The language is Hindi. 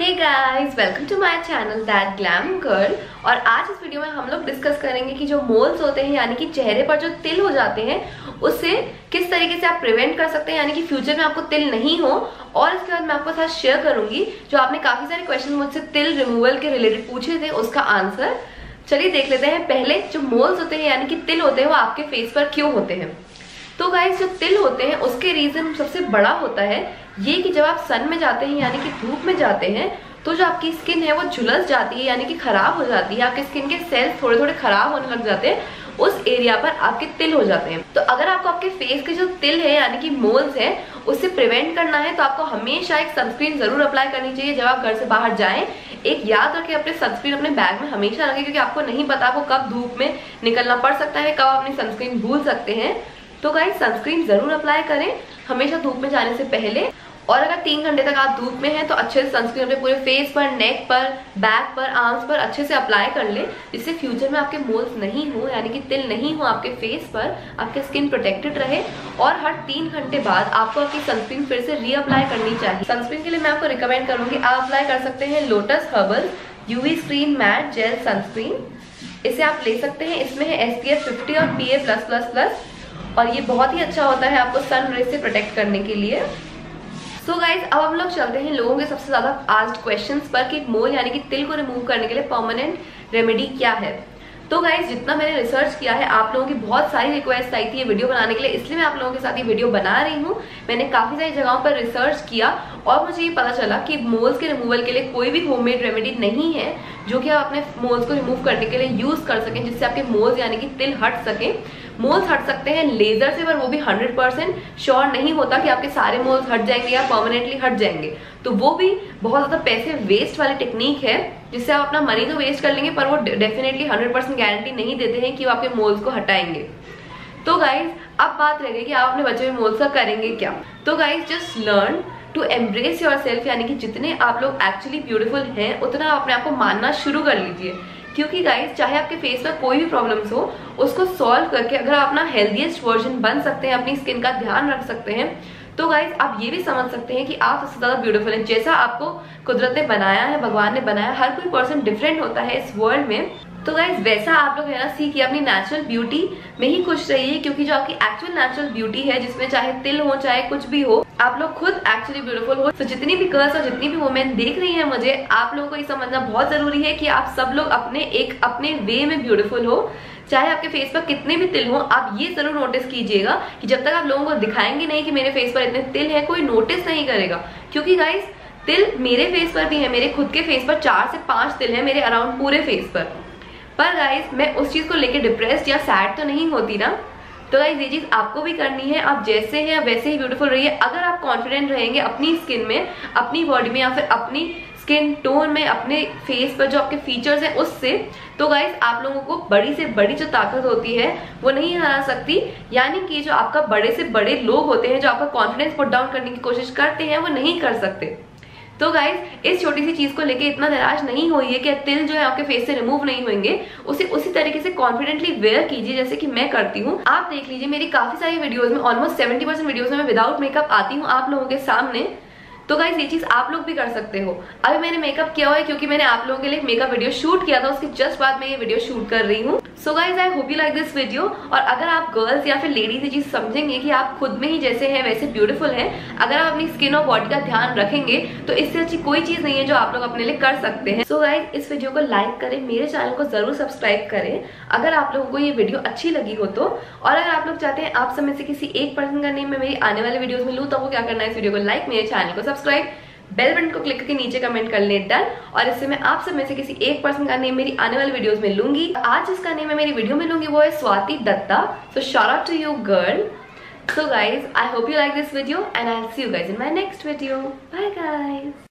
Guys welcome to my channel that glam girl और आज इस वीडियो में हम लोग डिस्कस करेंगे कि जो मोल्स होते हैं, यानी कि चेहरे पर जो तिल हो जाते हैं उससे किस तरीके से आप प्रिवेंट कर सकते हैं, यानी कि फ्यूचर में आपको तिल नहीं हो। और इसके बाद मैं आपको साथ शेयर करूँगी, जो आपने काफ़ी सारे क्वेश्चन मुझसे तिल रिमूवल के रिलेटेड पूछे थे, उसका आंसर चलिए देख लेते हैं, पहले जो मोल्स होते हैं, यानी कि तिल होते हैं, वो आपके फेस पर क्यों होते हैं? तो गाइस जो तिल होते हैं, उसके रीजन सबसे बड़ा होता है ये कि जब आप सन में जाते हैं, यानी कि धूप में जाते हैं तो जो आपकी स्किन है, वो झुलस जाती है, यानी कि खराब हो जाती है। आपके स्किन के सेल्स थोड़े थोड़े खराब होने लग जाते हैं, उस एरिया पर आपके तिल हो जाते हैं। तो अगर आपको आपके फेस के जो तिल है, यानी कि मोल्स है, उससे प्रिवेंट करना है तो आपको हमेशा एक सनस्क्रीन ज़रूर अप्लाई करनी चाहिए। जब आप घर से बाहर जाएँ, एक याद रखें, अपने सनस्क्रीन अपने बैग में हमेशा रखें, क्योंकि आपको नहीं पता आपको कब धूप में निकलना पड़ सकता है, कब अपनी सनस्क्रीन भूल सकते हैं। तो गाइस सनस्क्रीन ज़रूर अप्लाई करें। हमेशा धूप में जाने से पहले। और अगर तीन घंटे तक आप धूप में हैं तो अच्छे से सनस्क्रीन अपने पूरे फेस पर नेक पर बैक पर आर्म्स पर अच्छे से अप्लाई कर ले, जिससे फ्यूचर में आपके मोल्स नहीं हो, यानी कि तिल नहीं हो आपके फेस पर, आपके स्किन प्रोटेक्टेड रहे। और हर तीन घंटे बाद आपको आपकी सनस्क्रीन फिर से रीअप्लाई करनी चाहिए। सनस्क्रीन के लिए मैं आपको रिकमेंड करूँगी, आप अप्लाई कर सकते हैं lotus herbal UV screen matte gel sunscreen इसे आप ले सकते हैं, इसमें है एस पी फिफ्टी और P A plus plus plus और ये बहुत ही अच्छा होता है आपको सन रे से प्रोटेक्ट करने के लिए। सो so गाइज़ अब हम लोग चलते हैं लोगों के सबसे ज़्यादा आस्ट क्वेश्चंस पर कि मोल यानी कि तिल को रिमूव करने के लिए परमानेंट रेमेडी क्या है। तो गाइज़ जितना मैंने रिसर्च किया है, आप लोगों की बहुत सारी रिक्वेस्ट आई थी ये वीडियो बनाने के लिए, इसलिए मैं आप लोगों के साथ ये वीडियो बना रही हूँ। मैंने काफ़ी सारी जगहों पर रिसर्च किया और मुझे ये पता चला कि मोल्स के रिमूवल के लिए कोई भी होममेड रेमेडी नहीं है, जो कि आप अपने मोल्स को रिमूव करने के लिए यूज़ कर सकें, जिससे आपके मोल्स यानी कि तिल हट सके। मोल्स हट सकते हैं लेजर से, पर वो भी 100 परसेंट श्योर नहीं होता कि आपके सारे मोल्स हट जाएँगे या परमानेंटली हट जाएँगे। तो वो भी बहुत ज़्यादा पैसे वेस्ट वाली टेक्निक है, जिससे आप अपना मनी तो वेस्ट कर लेंगे, पर वो डेफिनेटली 100 परसेंट गारंटी नहीं देते हैं कि वो आपके मोल्स को हटाएँगे। तो गाइज़ अब बात रह गई कि आप अपने बच्चे में मोल्स का करेंगे क्या? तो guys just learn to embrace yourself यानी कि जितने आप लोग एक्चुअली ब्यूटीफुल हैं, उतना अपने आप को मानना शुरू कर लीजिए। क्योंकि गाइस चाहे आपके फेस पर कोई भी प्रॉब्लम्स हो, उसको सॉल्व करके अगर आप अपना हेल्दीएस्ट वर्जन बन सकते हैं, अपनी स्किन का ध्यान रख सकते हैं तो गाइज़ आप ये भी समझ सकते हैं कि आप सबसे ज़्यादा ब्यूटीफुल हैं। जैसा आपको कुदरत ने बनाया है, भगवान ने बनाया, हर कोई पर्सन डिफरेंट होता है इस वर्ल्ड में। तो गाइज़ वैसा आप लोग है ना सीखिए अपनी नेचुरल ब्यूटी में ही खुश रहिए, क्योंकि जो आपकी एक्चुअल नेचुरल ब्यूटी है, जिसमें चाहे तिल हो, चाहे कुछ भी हो आप लोग खुद एक्चुअली ब्यूटीफुल हो। तो जितनी भी गर्ल्स और जितनी भी वुमेन देख रही है मुझे, आप लोगों को ये समझना बहुत ज़रूरी है कि आप सब लोग अपने एक, अपने वे में ब्यूटीफुल हो। चाहे आपके फेस पर कितने भी तिल हो, आप ये ज़रूर नोटिस कीजिएगा कि जब तक आप लोगों को दिखाएँगे नहीं कि मेरे फेस पर इतने तिल है, कोई नोटिस नहीं करेगा। क्योंकि गाइस तिल मेरे फेस पर भी है, मेरे खुद के फेस पर चार से पाँच तिल है, मेरे अराउंड पूरे फेस पर। पर गाइस मैं उस चीज़ को लेके डिप्रेस्ड या सैड तो नहीं होती ना। तो गाइस ये चीज़ आपको भी करनी है, आप जैसे हैं वैसे ही ब्यूटीफुल रहिए। अगर आप कॉन्फिडेंट रहेंगे अपनी स्किन में, अपनी बॉडी में या फिर अपनी स्किन टोन में, अपने फेस पर जो आपके फीचर्स हैं, उससे तो गाइज़ आप लोगों को बड़ी से बड़ी जो ताकत होती है, वो नहीं हरा सकती। यानी कि जो आपका बड़े से बड़े लोग होते हैं, जो आपका कॉन्फिडेंस पुट डाउन करने की कोशिश करते हैं, वो नहीं कर सकते। तो गाइज़ इस छोटी सी चीज़ को लेके इतना निराश नहीं होइए कि तिल जो है आपके फेस से रिमूव नहीं होंगे उसे, उसी तरीके से कॉन्फिडेंटली वेयर कीजिए, जैसे कि मैं करती हूँ। आप देख लीजिए, मेरी काफ़ी सारी वीडियोस में ऑलमोस्ट सेवेंटी परसेंट वीडियोज़ में विदाउट मेकअप आती हूँ आप लोगों के सामने। तो गाइज़ ये चीज़ आप लोग भी कर सकते हो। अभी मैंने मेकअप किया हुआ है क्योंकि मैंने आप लोगों के लिए मेकअप वीडियो शूट किया था, उसके जस्ट बाद मैं ये वीडियो शूट कर रही हूँ। So guys I hope you like this video और अगर आप गर्ल्स या फिर लेडीज़ ये चीज़ समझेंगे कि आप खुद में ही जैसे हैं, वैसे ब्यूटीफुल हैं, अगर आप अपनी स्किन और बॉडी का ध्यान रखेंगे तो इससे अच्छी कोई चीज़ नहीं है जो आप लोग अपने लिए कर सकते हैं। सो so गाइज़ इस वीडियो को लाइक करें, मेरे चैनल को ज़रूर सब्सक्राइब करें। अगर आप लोगों को ये वीडियो अच्छी लगी हो तो। और अगर आप लोग चाहते हैं आप समय से किसी एक पर्सन का नेम मैं मेरी आने वाले वीडियोज़ में लूँ तो वो क्या करना है? इस वीडियो को लाइक मेरे चैनल को सब्सक्राइब बेल बटन को क्लिक करके नीचे कमेंट कर ले डन और इससे मैं आप सब में से किसी एक पर्सन का नेम मेरी आने वाली वीडियोस में लूँगी. आज जिसका नेम मैं मेरी वीडियो में लूँगी, वो है Swati Datta. So shout to you girl so guys I hope you like this video and I see you guys in my next video bye guys.